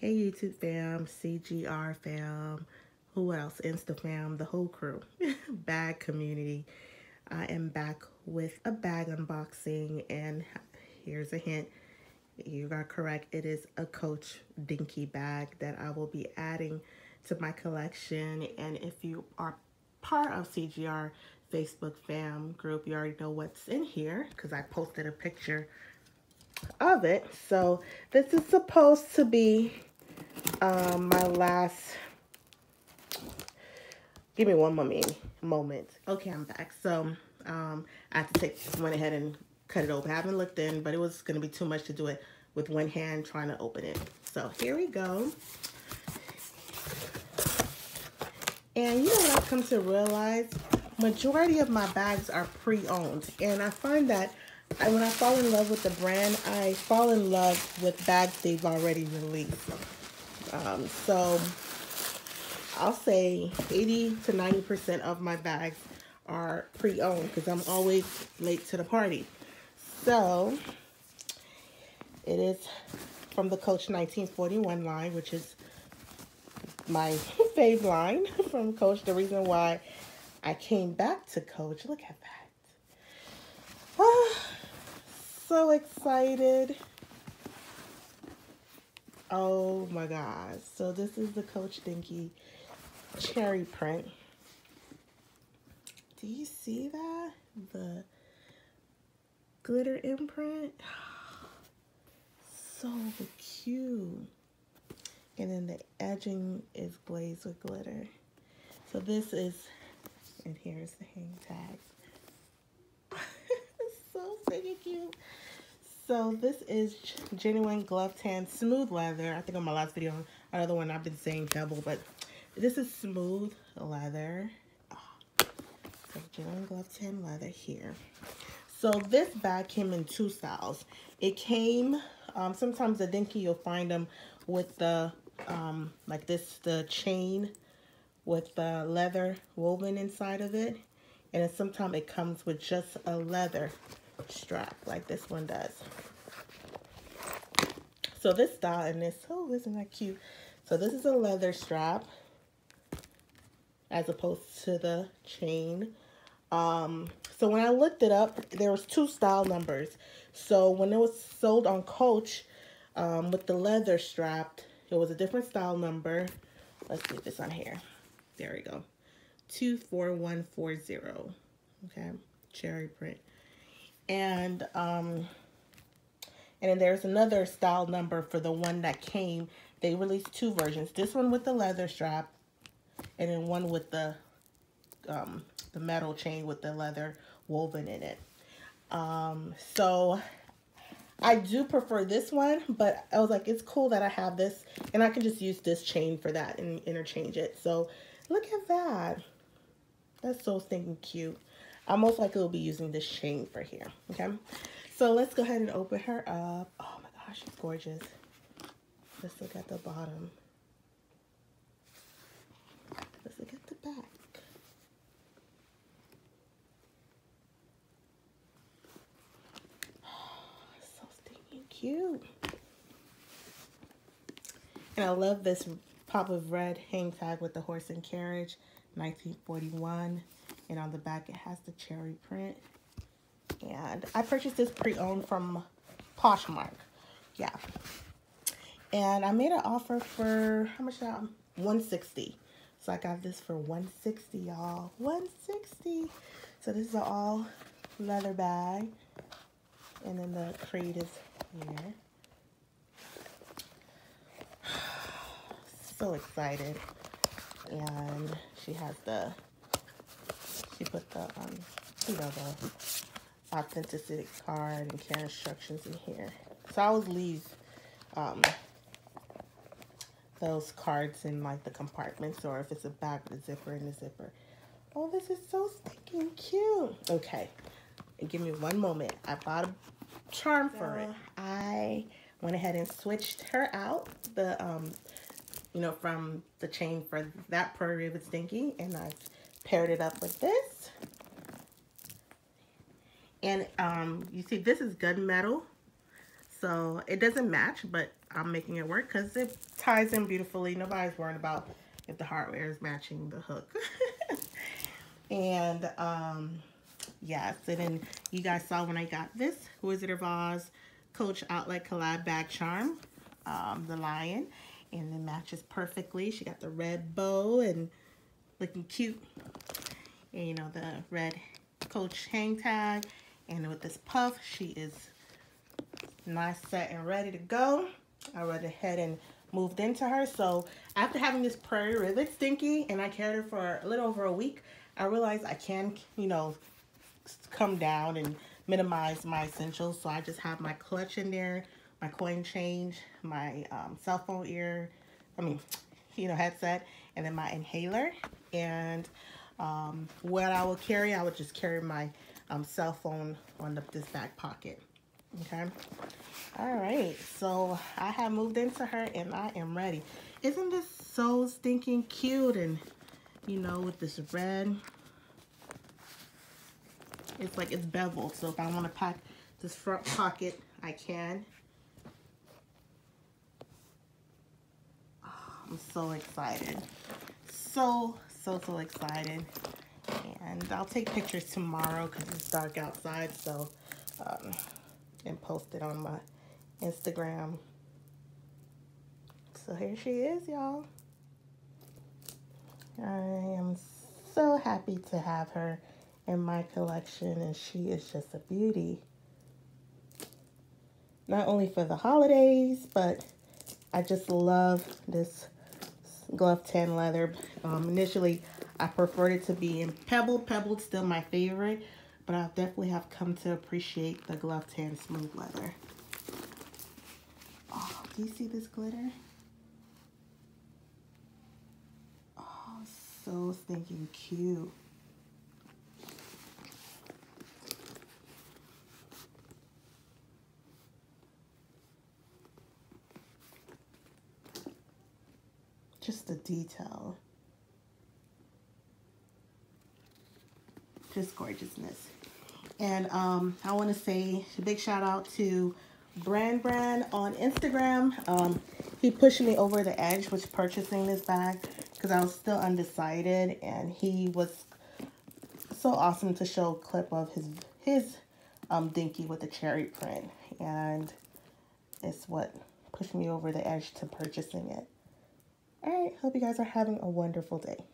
Hey YouTube fam, CGR fam, who else? Insta fam, the whole crew, bag community. I am back with a bag unboxing and here's a hint. You are correct. It is a Coach Dinky bag that I will be adding to my collection. And if you are part of CGR Facebook fam group, you already know what's in here because I posted a picture of it. So this is supposed to be um, my last, give me one moment, moment. Okay, I'm back. So um, I have to take, went ahead and cut it open. I haven't looked in, but it was going to be too much to do it with one hand trying to open it. So here we go. And you know what I've come to realize? Majority of my bags are pre-owned. And I find that when I fall in love with the brand, I fall in love with bags they've already released. Um, so I'll say 80 to 90% of my bags are pre-owned because I'm always late to the party. So it is from the Coach 1941 line, which is my fave line from Coach. The reason why I came back to Coach. Look at that. Ah, so excited. Oh my God. So this is the Coach Dinky cherry print. Do you see that? The glitter imprint. So cute. And then the edging is glazed with glitter. So this is, and here's the hang tag. so freaking cute. So this is genuine glove tan smooth leather. I think on my last video, another one I've been saying double, but this is smooth leather. Oh, so genuine glove tan leather here. So this bag came in two styles. It came, um, sometimes the Dinky, you'll find them with the, um, like this, the chain with the leather woven inside of it. And sometimes it comes with just a leather strap like this one does. So this style and this, oh, isn't that cute? So this is a leather strap as opposed to the chain. Um, so when I looked it up, there was two style numbers. So when it was sold on Coach um, with the leather strap, it was a different style number. Let's get this on here. There we go. 24140. Okay, cherry print. And um, and then there's another style number for the one that came. They released two versions. This one with the leather strap, and then one with the um, the metal chain with the leather woven in it. Um, so I do prefer this one, but I was like, it's cool that I have this, and I can just use this chain for that and interchange it. So look at that. That's so stinking cute. I most likely will be using this chain for here, okay? So let's go ahead and open her up. Oh my gosh, she's gorgeous. Let's look at the bottom. Let's look at the back. Ah, so stinking cute. And I love this pop of red hang tag with the horse and carriage, 1941. And on the back, it has the cherry print. And I purchased this pre-owned from Poshmark. Yeah. And I made an offer for, how much that? 160 So I got this for 160 y'all. 160 So this is an all leather bag. And then the creed is here. So excited. And she has the she put the, um, you know, the authenticity card and care instructions in here. So I always leave um, those cards in like the compartments or if it's a bag with a zipper in the zipper. Oh, this is so stinking cute. Okay, and give me one moment. I bought a charm so for it. I went ahead and switched her out, the um, you know, from the chain for that Prairie Rivets Dinky, and I've paired it up with this. And um, you see, this is gunmetal. So it doesn't match, but I'm making it work because it ties in beautifully. Nobody's worrying about if the hardware is matching the hook. and um, yes, and then you guys saw when I got this Wizard of Oz Coach Outlet Collab Bag Charm, um, the lion, and it matches perfectly. She got the red bow and looking cute. And you know, the red Coach hang tag. And with this puff, she is nice, set, and ready to go. I went ahead and moved into her. So after having this Prairie Rivets Dinky, and I carried her for a little over a week, I realized I can, you know, come down and minimize my essentials. So I just have my clutch in there, my coin change, my um, cell phone ear, I mean, you know, headset, and then my inhaler. And um, what I will carry, I would just carry my um, cell phone on the, this back pocket. Okay. All right. So I have moved into her and I am ready. Isn't this so stinking cute? And, you know, with this red, it's like it's beveled. So if I want to pack this front pocket, I can. I'm so excited. So, so, so excited. And I'll take pictures tomorrow because it's dark outside. So, um, and post it on my Instagram. So here she is, y'all. I am so happy to have her in my collection and she is just a beauty. Not only for the holidays, but I just love this glove tan leather. Um, initially, I preferred it to be in pebble. Pebble's still my favorite, but I definitely have come to appreciate the glove tan smooth leather. Oh, do you see this glitter? Oh, so stinking cute. Just the detail. Just gorgeousness. And um, I want to say a big shout out to Brand Brand on Instagram. Um, he pushed me over the edge with purchasing this bag because I was still undecided. And he was so awesome to show a clip of his his um, dinky with the cherry print. And it's what pushed me over the edge to purchasing it. All right, hope you guys are having a wonderful day.